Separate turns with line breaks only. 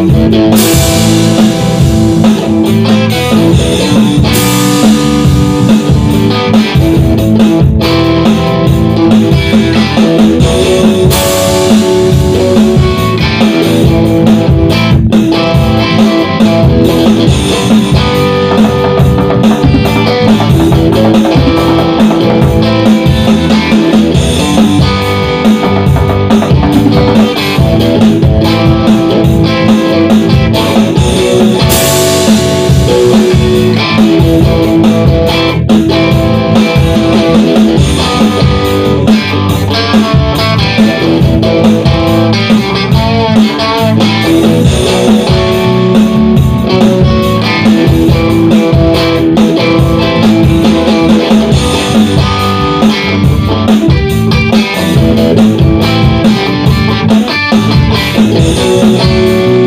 Thank you. Música